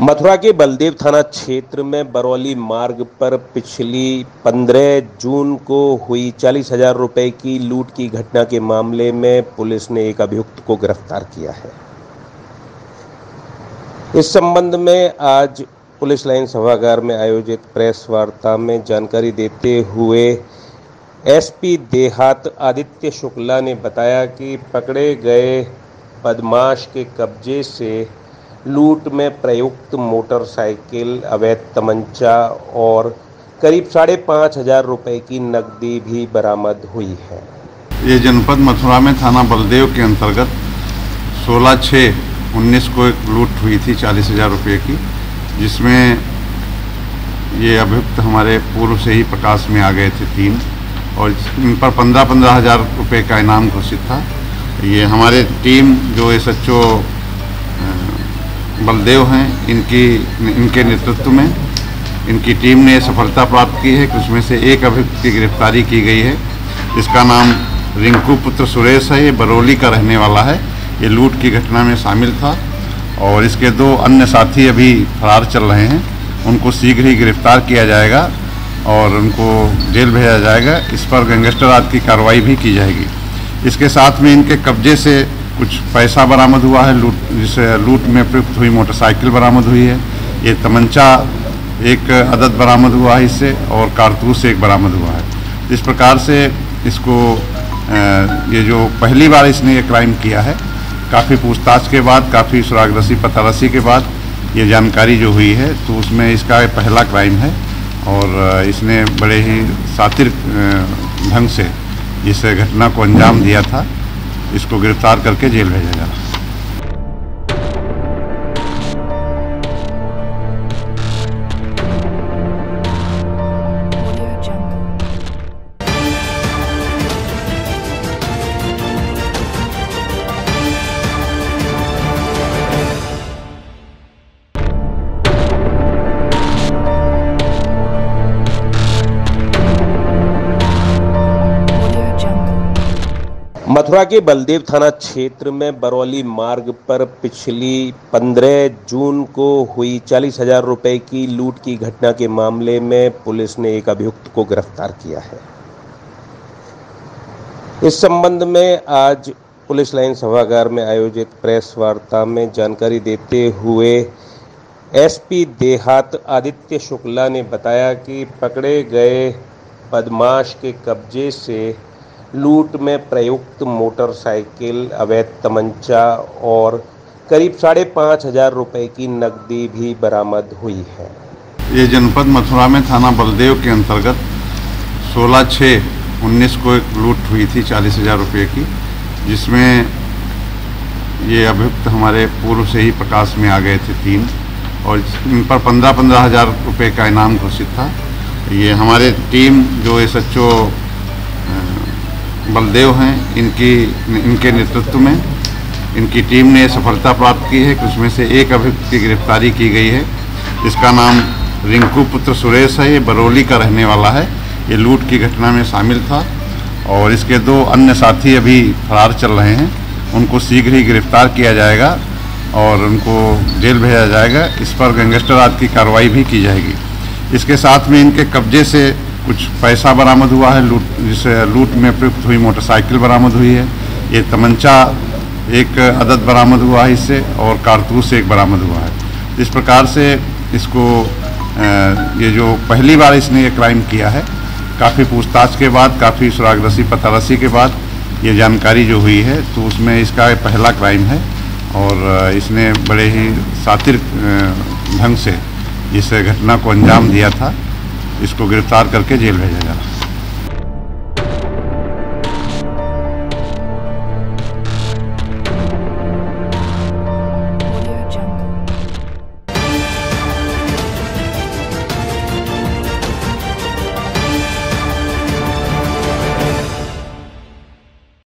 मथुरा के बलदेव थाना क्षेत्र में बरौली मार्ग पर पिछली 15 जून को हुई चालीस हज़ार रुपये की लूट की घटना के मामले में पुलिस ने एक अभियुक्त को गिरफ़्तार किया है। इस संबंध में आज पुलिस लाइन सभागार में आयोजित प्रेस वार्ता में जानकारी देते हुए एसपी देहात आदित्य शुक्ला ने बताया कि पकड़े गए बदमाश के कब्जे से लूट में प्रयुक्त मोटरसाइकिल, अवैध तमंचा और करीब साढ़े पाँच हज़ार रुपए की नकदी भी बरामद हुई है। ये जनपद मथुरा में थाना बलदेव के अंतर्गत 16 छः उन्नीस को एक लूट हुई थी चालीस हज़ार रुपये की, जिसमें ये अभियुक्त हमारे पूर्व से ही प्रकाश में आ गए थे तीन, और इन पर पंद्रह पंद्रह हज़ार रुपये का इनाम घोषित था। ये हमारे टीम, जो एस एच बलदेव हैं, इनकी, इनके नेतृत्व में, इनकी टीम ने सफलता प्राप्त की है उसमें से एक अभियुक्त की गिरफ्तारी की गई है। इसका नाम रिंकू पुत्र सुरेश है, ये बरौली का रहने वाला है। ये लूट की घटना में शामिल था और इसके दो अन्य साथी अभी फरार चल रहे हैं। उनको शीघ्र ही गिरफ़्तार किया जाएगा और उनको जेल भेजा जाएगा। इस पर गैंगस्टर आदि की कार्रवाई भी की जाएगी। इसके साथ में इनके कब्जे से कुछ पैसा बरामद हुआ है, लूट जिसे लूट में प्रयुक्त हुई मोटरसाइकिल बरामद हुई है ये तमंचा, एक अदद बरामद हुआ है इससे, और कारतूस एक बरामद हुआ है। इस प्रकार से इसको ये जो पहली बार इसने ये क्राइम किया है, काफ़ी पूछताछ के बाद, काफ़ी सुरागरसी पतारसी के बाद ये जानकारी जो हुई है तो उसमें इसका पहला क्राइम है, और इसने बड़े ही सातिर ढंग से इस घटना को अंजाम दिया था। इसको गिरफ़्तार करके जेल भेजा जा मथुरा के बलदेव थाना क्षेत्र में बरौली मार्ग पर पिछली 15 जून को हुई चालीस हज़ार रुपए की लूट की घटना के मामले में पुलिस ने एक अभियुक्त को गिरफ़्तार किया है। इस संबंध में आज पुलिस लाइन सभागार में आयोजित प्रेस वार्ता में जानकारी देते हुए एसपी देहात आदित्य शुक्ला ने बताया कि पकड़े गए बदमाश के कब्जे से लूट में प्रयुक्त मोटरसाइकिल, अवैध तमंचा और करीब साढ़े पाँच हज़ार रुपए की नकदी भी बरामद हुई है। ये जनपद मथुरा में थाना बलदेव के अंतर्गत 16 छः उन्नीस को एक लूट हुई थी चालीस हज़ार रुपये की, जिसमें ये अभियुक्त हमारे पूर्व से ही प्रकाश में आ गए थे तीन, और इन पर पंद्रह पंद्रह हज़ार रुपये का इनाम घोषित था। ये हमारे टीम, जो एस एच बलदेव हैं, इनकी, इनके नेतृत्व में, इनकी टीम ने सफलता प्राप्त की है उसमें से एक अभियुक्त की गिरफ्तारी की गई है। इसका नाम रिंकू पुत्र सुरेश है, ये बरौली का रहने वाला है। ये लूट की घटना में शामिल था और इसके दो अन्य साथी अभी फरार चल रहे हैं। उनको शीघ्र ही गिरफ़्तार किया जाएगा और उनको जेल भेजा जाएगा। इस पर गैंगस्टर आदि की कार्रवाई भी की जाएगी। इसके साथ में इनके कब्जे से कुछ पैसा बरामद हुआ है, लूट जिसे लूट में प्रयुक्त हुई मोटरसाइकिल बरामद हुई है। ये तमंचा एक अदद बरामद हुआ है इससे और कारतूस एक बरामद हुआ है। इस प्रकार से इसको ये जो पहली बार इसने ये क्राइम किया है, काफ़ी पूछताछ के बाद, काफ़ी सुरागरसी पतारसी के बाद ये जानकारी जो हुई है तो उसमें इसका पहला क्राइम है और इसने बड़े ही सातिर ढंग से इस घटना को अंजाम दिया था। इसको गिरफ़्तार करके जेल भेजा जा रहा